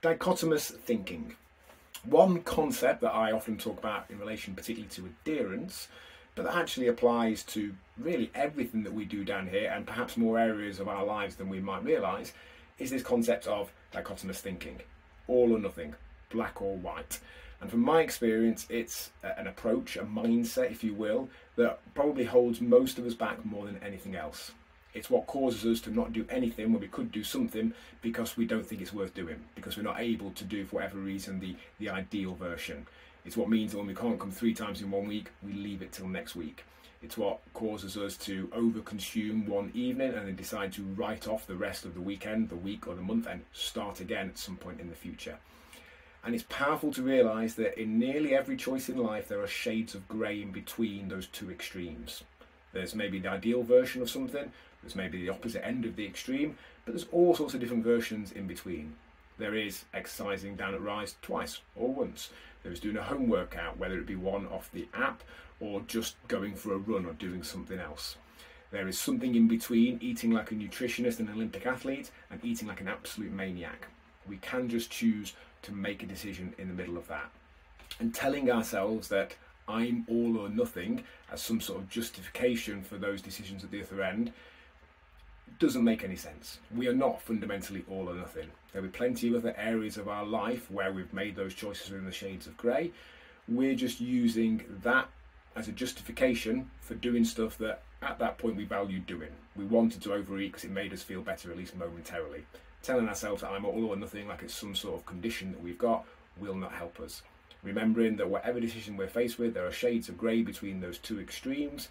Dichotomous thinking. One concept that I often talk about in relation particularly to adherence, but that actually applies to really everything that we do down here and perhaps more areas of our lives than we might realise, is this concept of dichotomous thinking. All or nothing, black or white. And from my experience, it's an approach, a mindset, if you will, that probably holds most of us back more than anything else. It's what causes us to not do anything when we could do something because we don't think it's worth doing, because we're not able to do, for whatever reason, the, the ideal version. It's what means that when we can't come three times in one week, we leave it till next week. It's what causes us to overconsume one evening and then decide to write off the rest of the weekend, the week, or the month and start again at some point in the future. And it's powerful to realise that in nearly every choice in life, there are shades of grey in between those two extremes. There's maybe the ideal version of something, there's maybe the opposite end of the extreme, but there's all sorts of different versions in between. There is exercising down at Rise twice or once. There is doing a home workout, whether it be one off the app or just going for a run or doing something else. There is something in between eating like a nutritionist and an Olympic athlete and eating like an absolute maniac. We can just choose to make a decision in the middle of that. And telling ourselves that I'm all or nothing as some sort of justification for those decisions at the other end doesn't make any sense. We are not fundamentally all or nothing. There'll be plenty of other areas of our life where we've made those choices in the shades of grey. We're just using that as a justification for doing stuff that at that point we valued doing. We wanted to overeat because it made us feel better, at least momentarily. Telling ourselves that I'm all or nothing, like it's some sort of condition that we've got, will not help us. Remembering that whatever decision we're faced with, there are shades of grey between those two extremes,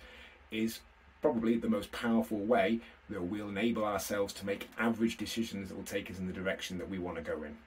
is probably the most powerful way that we'll enable ourselves to make average decisions that will take us in the direction that we want to go in.